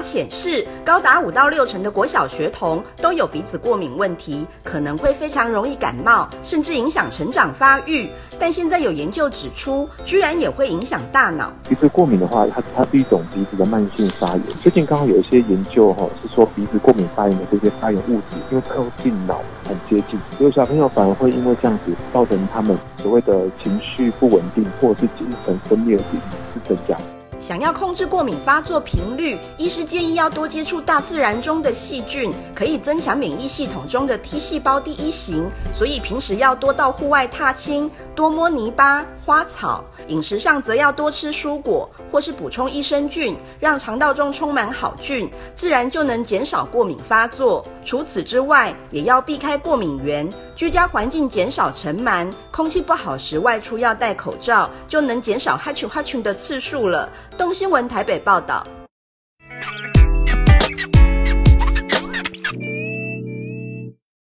显示，高达五到六成的国小学童都有鼻子过敏问题，可能会非常容易感冒，甚至影响成长发育。但现在有研究指出，居然也会影响大脑。鼻子过敏的话，它它是一种鼻子的慢性发炎。最近刚好有一些研究哈，是说鼻子过敏发炎的这些发炎物质，因为靠近脑很接近，所以小朋友反而会因为这样子，造成他们所谓的情绪不稳定，或者是精神分裂的比例是增加。想要控制过敏发作频率，医师建议要多接触大自然中的细菌，可以增强免疫系统中的 T 细胞第一型。所以平时要多到户外踏青，多摸泥巴、花草。饮食上则要多吃蔬果，或是补充益生菌，让肠道中充满好菌，自然就能减少过敏发作。除此之外，也要避开过敏源，居家环境减少尘螨，空气不好时外出要戴口罩，就能减少哈啾哈啾的次数了。东新闻台北报道。